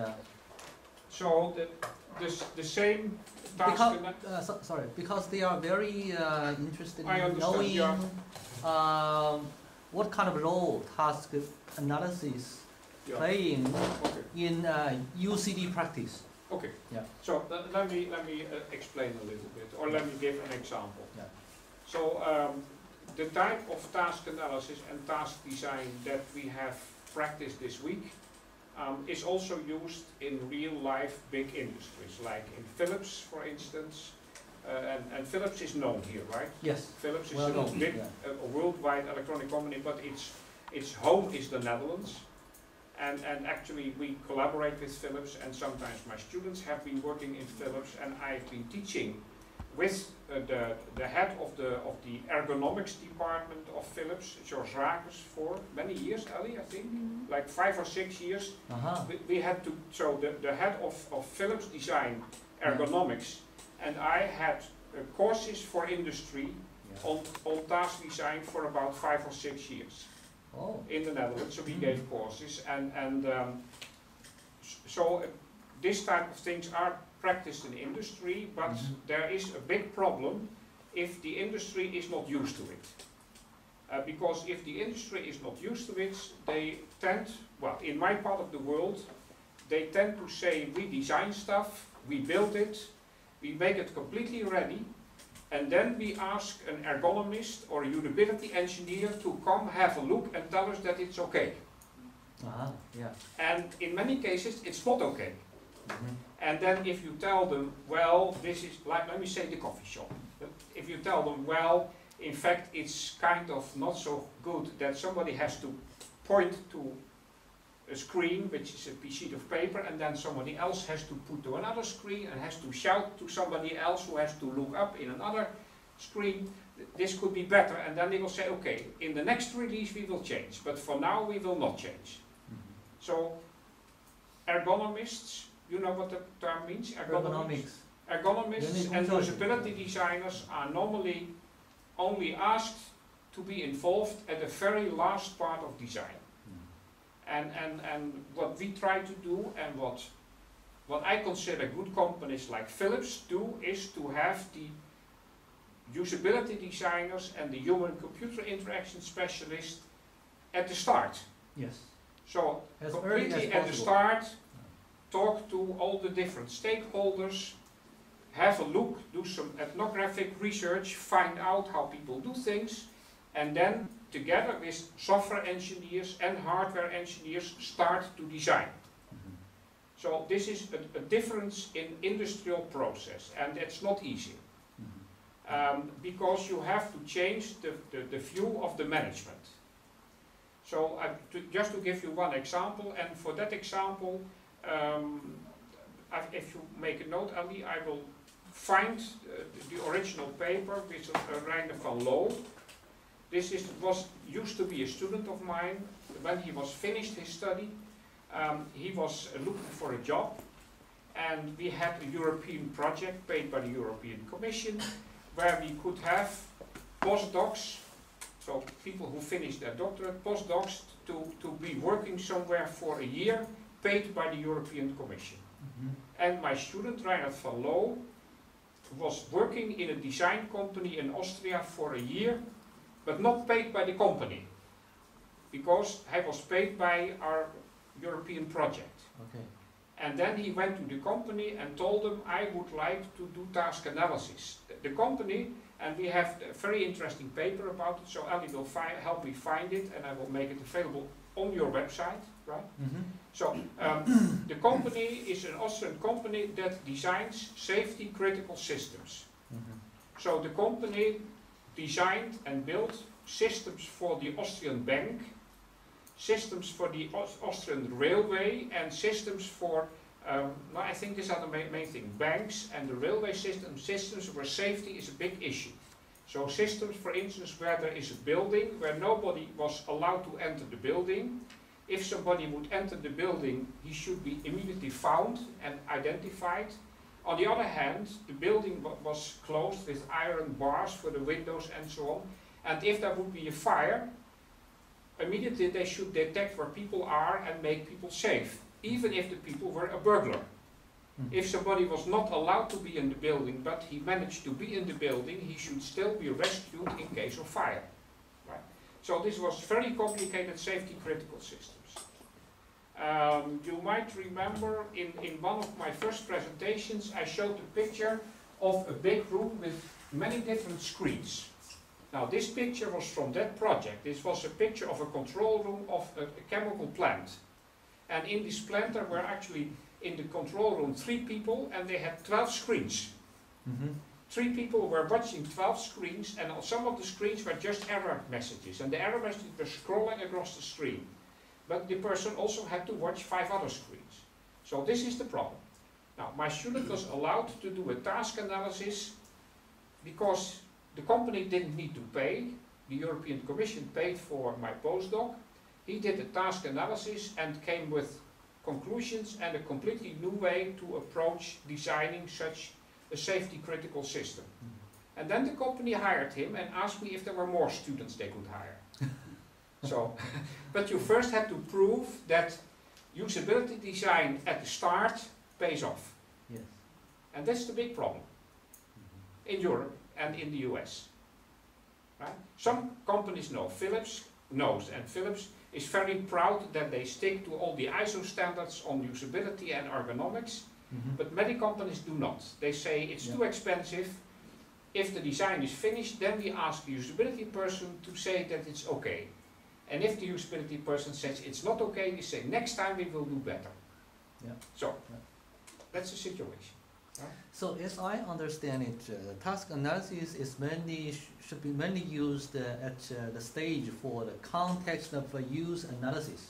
Yeah. So the, the, the same task. Because, uh, so, sorry, because they are very uh, interested I in knowing yeah. um, what kind of role task analysis Yeah. playing Okay. in uh, UCD practice. Okay. Yeah. So let, let me let me uh, explain a little bit, or let me give an example. Yeah. So um, the type of task analysis and task design that we have practiced this week um, is also used in real life big industries, like in Philips, for instance. Uh, and, and Philips is known here, right? Yes. Philips is Well a known, big, yeah. a worldwide electronic company, but its its home is the Netherlands. And, and actually we collaborate with Philips and sometimes my students have been working in Philips and I've been teaching with uh, the, the head of the, of the ergonomics department of Philips, George Rakers, for many years, Ali, I think, like five or six years. Uh-huh. We, we had to, so the, the head of, of Philips design ergonomics and I had uh, courses for industry Yeah. on, on task design for about five or six years Oh. in the Netherlands, so we Mhm. gave courses and, and um, so uh, this type of things are practiced in industry, but Mhm. there is a big problem if the industry is not used to it. Uh, because if the industry is not used to it, they tend, well, in my part of the world, they tend to say, we design stuff, we build it, we make it completely ready, and then we ask an ergonomist or a usability engineer to come have a look and tell us that it's okay. Uh-huh. Yeah. And in many cases, it's not okay. Mhm. And then if you tell them, well, this is, like, let me say the coffee shop. If you tell them, well, in fact, it's kind of not so good that somebody has to point to a screen, which is a piece sheet of paper, and then somebody else has to put to another screen and has to shout to somebody else who has to look up in another screen. This could be better, and then they will say, okay, in the next release we will change, but for now we will not change. Mhm. So, ergonomists, you know what the term means? Ergonomics. Ergonomists and usability designers are normally only asked to be involved at the very last part of design. Mhm. And, and, and what we try to do and what, what I consider good companies like Philips do is to have the usability designers and the human computer interaction specialist at the start. Yes. So As early as completely at the start, talk to all the different stakeholders, have a look, do some ethnographic research, find out how people do things, and then together with software engineers and hardware engineers start to design. Mhm. So this is a, a difference in industrial process, and it's not easy. Mhm. Um, because you have to change the, the, the view of the management. So uh, to, just to give you one example, and for that example, um, if you make a note, Ali, I will find uh, the, original paper with uh, Reiner van Loo. This is, was used to be a student of mine. When he was finished his study, um, he was looking for a job, and we had a European project paid by the European Commission where we could have postdocs, so people who finished their doctorate, postdocs, to, to be working somewhere for a year, paid by the European Commission. Mhm. And my student, Reinhard van Loo, was working in a design company in Austria for a year, but not paid by the company, because he was paid by our European project. Okay. And then he went to the company and told them, I would like to do task analysis. The, company, and we have a very interesting paper about it, so Ali will help me find it and I will make it available on your website, right? Mhm. So, um, the company is an Austrian company that designs safety critical systems. Mhm. So the company designed and built systems for the Austrian bank, systems for the Aus- Austrian railway, and systems for, um, no, I think these are the main, main thing, banks and the railway system, systems where safety is a big issue. So systems, for instance, where there is a building where nobody was allowed to enter the building. If somebody would enter the building, he should be immediately found and identified. On the other hand, the building was closed with iron bars for the windows and so on. And if there would be a fire, immediately they should detect where people are and make people safe. even if the people were a burglar. If somebody was not allowed to be in the building, but he managed to be in the building, he should still be rescued in case of fire. Right? So this was very complicated safety critical systems. Um, you might remember in, in one of my first presentations, I showed a picture of a big room with many different screens. Now this picture was from that project. This was a picture of a control room of a, a chemical plant. And in this plant there were actually in the control room three people and they had 12 screens. Mhm. Three people were watching 12 screens and on some of the screens were just error messages and the error messages were scrolling across the screen. But the person also had to watch five other screens. So this is the problem. Now my student was allowed to do a task analysis because the company didn't need to pay. The European Commission paid for my postdoc. He did a task analysis and came with conclusions and a completely new way to approach designing such a safety critical system. Hmm. And then the company hired him and asked me if there were more students they could hire. so, but you first had to prove that usability design at the start pays off. Yes. And that's the big problem mm-hmm. in Europe and in the US. Right? Some companies know, Philips knows, and Philips is very proud that they stick to all the ISO standards on usability and ergonomics, Mhm. but many companies do not. They say it's Yeah. too expensive. If the design is finished, then we ask the usability person to say that it's okay. And if the usability person says it's not okay, we say next time we will do better. Yeah. So, Yeah. that's the situation. So as I understand it, uh, task analysis is mainly sh- should be mainly used uh, at uh, the stage for the context of uh, use analysis.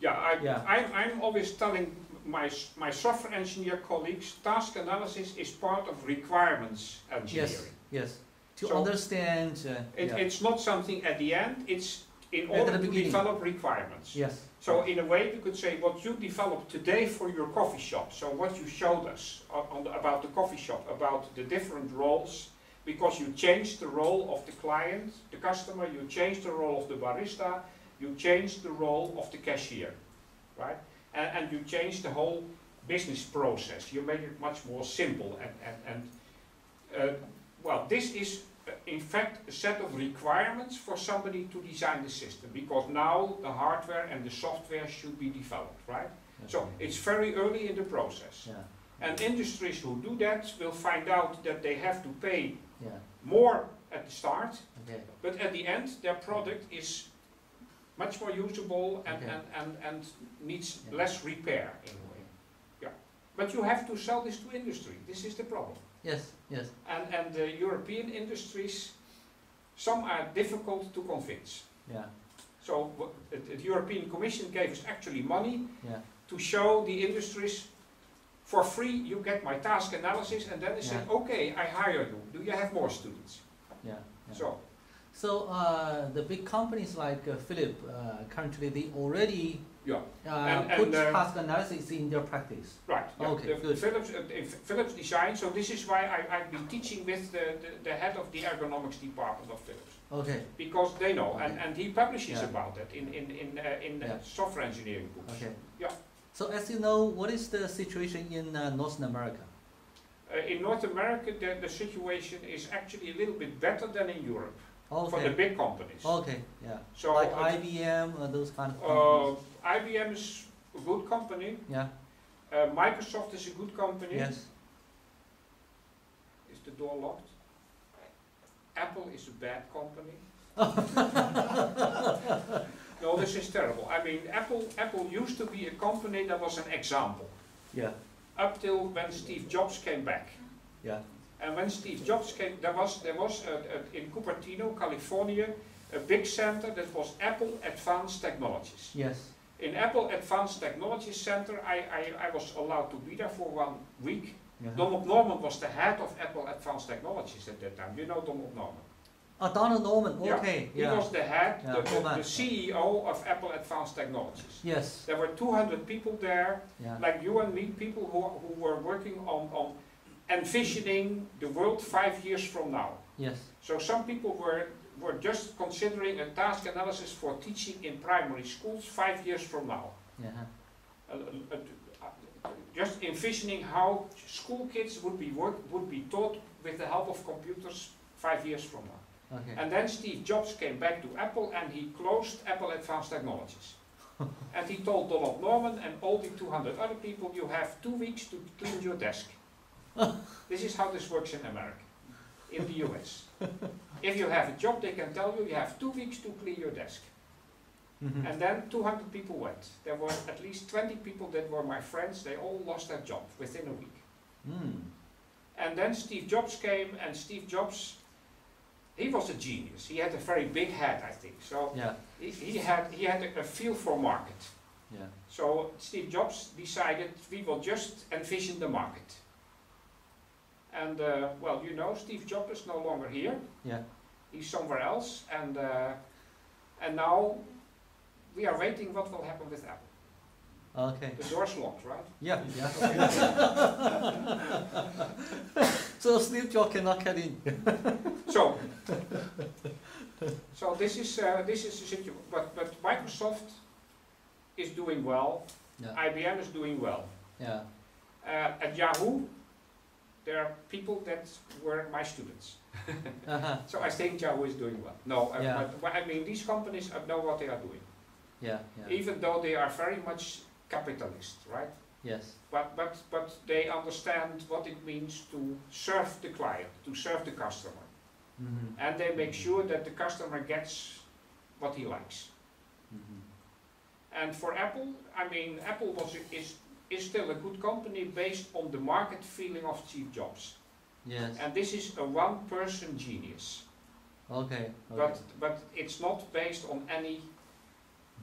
Yeah, I, Yeah. I'm, I'm always telling my, my software engineer colleagues, task analysis is part of requirements engineering. Yes. To So- understand. Uh, It, yeah. It's not something at the end, it's in order to develop requirements. Yes. So in a way, you could say what you developed today for your coffee shop, so what you showed us the, about the coffee shop, about the different roles, because you changed the role of the client, the customer, you changed the role of the barista, you changed the role of the cashier, right? And, and you changed the whole business process, you made it much more simple and, and, and uh, well, this is in fact a set of requirements for somebody to design the system because now the hardware and the software should be developed, right? So it's very early in the process. Yeah. And industries who do that will find out that they have to pay Yeah. more at the start, Okay. but at the end their product is much more usable and, Okay. and, and, and needs Yeah. less repair in a way. Yeah. But you have to sell this to industry. This is the problem. Yes. Yes. And, and the European industries, some are difficult to convince. Yeah. So the, the European Commission gave us actually money Yeah. to show the industries, for free you get my task analysis and then they Yeah. okay, I hire you. Do you have more students? Yeah. yeah. So, So uh, the big companies like uh, Philip uh, currently they already yeah, uh, And- put and, uh, task analysis in their practice. right. yeah. Okay, the good. Philips, uh, Philips design, so this is why I, I've been teaching with the, the, the head of the ergonomics department of Philips. Okay. Because they know, and, Okay. and he publishes Yeah. about it in, in, in, uh, in Yeah. software engineering books. Okay. Yeah. So as you know, what is the situation in uh, North America? Uh, in North America, the, the situation is actually a little bit better than in Europe for the big companies. Okay. Yeah. So, like IBM, those kind of companies. IBM is a good company. yeah. Uh, Microsoft is a good company. Yes. Is the door locked? Apple is a bad company. no, this is terrible. I mean, Apple, Apple used to be a company that was an example Yeah. up till when Steve Jobs came back. Yeah. And when Steve Jobs came, there was there was a, a, in Cupertino, California, a big center that was Apple Advanced Technologies. Yes. In Apple Advanced Technologies Center, I, I, I was allowed to be there for one week. Yeah. Donald Norman was the head of Apple Advanced Technologies at that time. You know Donald Norman? Oh, Donald Norman. Yeah. Okay. He Yeah. was the head, Yeah, the, the, the CEO of Apple Advanced Technologies. Yes. There were 200 people there, like you and me, people who, who were working on, on envisioning the world five years from now. Yes. So some people were, were just considering a task analysis for teaching in primary schools five years from now. Yeah. A, a- a just envisioning how school kids would be work, would be taught with the help of computers five years from now. Okay. And then Steve Jobs came back to Apple and he closed Apple Advanced Technologies. and he told Donald Norman and all the 200 other people, you have two weeks to clean your desk. this is how this works in America, in the US. if you have a job, they can tell you you have two weeks to clean your desk. Mhm. And then 200 people went. There were at least 20 people that were my friends. They all lost their job within a week. Mm. And then Steve Jobs came, and Steve Jobs, he was a genius. He had a very big head, I think. So Yeah. he, he had he had a, a feel for market. Yeah. So Steve Jobs decided we will just envision the market. And uh, well, you know, Steve Jobs is no longer here. Yeah. He's somewhere else, and uh, and now we are waiting what will happen with Apple. Okay. The door's locked, right? Yeah. Yeah. so Steve Jobs cannot get in. So, so this is uh, this is the situation. But but Microsoft is doing well. Yeah. IBM is doing well. Yeah. Uh, at Yahoo, there are people that were my students. Uh-huh. So I think Yahoo is doing well. No, uh, Yeah. but, but I mean these companies uh, know what they are doing, Yeah. Yeah. even though they are very much capitalist, right? Yes. But but but they understand what it means to serve the client, to serve the customer. Mm-hmm. and they make sure that the customer gets what he likes. Mm-hmm. And for Apple, I mean, Apple was is is still a good company based on the market feeling of Steve Jobs, Yes. and this is a one-person genius. Okay. okay. But but it's not based on any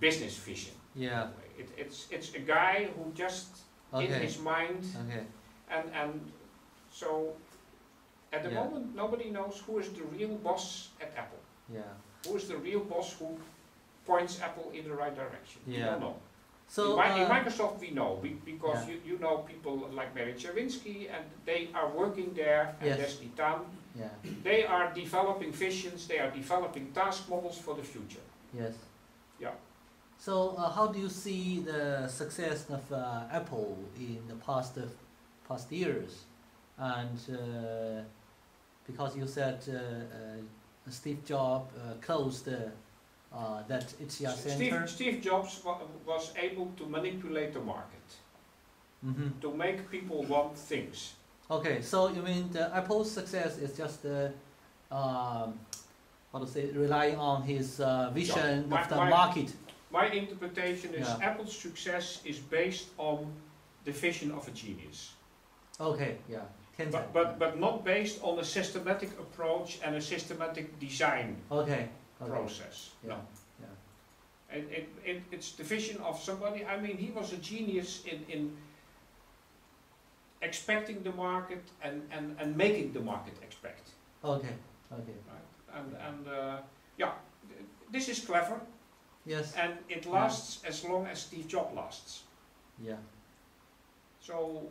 business vision. yeah. It, it's it's a guy who just in his mind Okay. and and so. At the Yeah. moment, nobody knows who is the real boss at Apple. Yeah. Who is the real boss who points Apple in the right direction? Yeah. don't know. So. in, in uh, Microsoft, we know be, because Yeah. you, you know people like Mary Czerwinski and they are working there, and Yes. Desney Tan. yeah. They are developing visions, they are developing task models for the future. Yes. Yeah. So, uh, how do you see the success of uh, Apple in the past uh, past years? And uh, because you said uh, uh, Steve Jobs uh, closed uh, that Itsia S- center. Steve, Steve Jobs wa- was able to manipulate the market, hmm to make people want things. Okay, so you mean the Apple's success is just uh, um, how to say relying on his uh, vision My- of the my- market? My interpretation is Yeah. Apple's success is based on the vision of a genius. Okay, yeah. But, but, but not based on a systematic approach and a systematic design okay. Okay. process. Yeah, No. yeah. And it, it, it's the vision of somebody, I mean, he was a genius in, in expecting the market and, and, and making the market expect. Okay, okay. Right? And, and uh, yeah, this is clever Yes. and it lasts as long as Steve Jobs lasts. Yeah. So,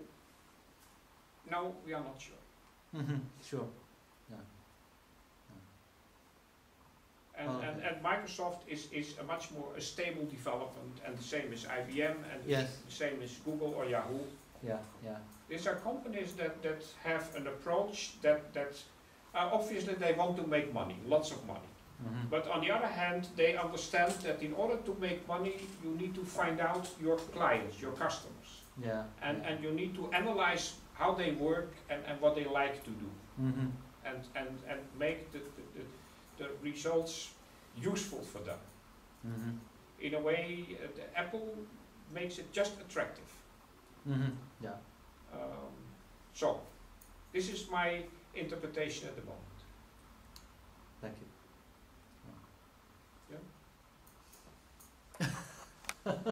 no, we are not sure. Mm-hmm. Sure. And, Okay. and, and Microsoft is, is a much more a stable development, and the same as IBM, and the Yes. the same as Google or Yahoo. Yeah. Yeah. These are companies that, that have an approach that, that uh, obviously they want to make money, lots of money. Mm-hmm. But on the other hand, they understand that in order to make money, you need to find out your clients, your customers. Yeah. And, and you need to analyze how they work and, and what they like to do. Mm-hmm. And, and, and make the, the, the, the results useful for them. Mm-hmm. In a way, uh, the Apple makes it just attractive. Mm-hmm. Yeah. Um, so, this is my interpretation at the moment. Thank you.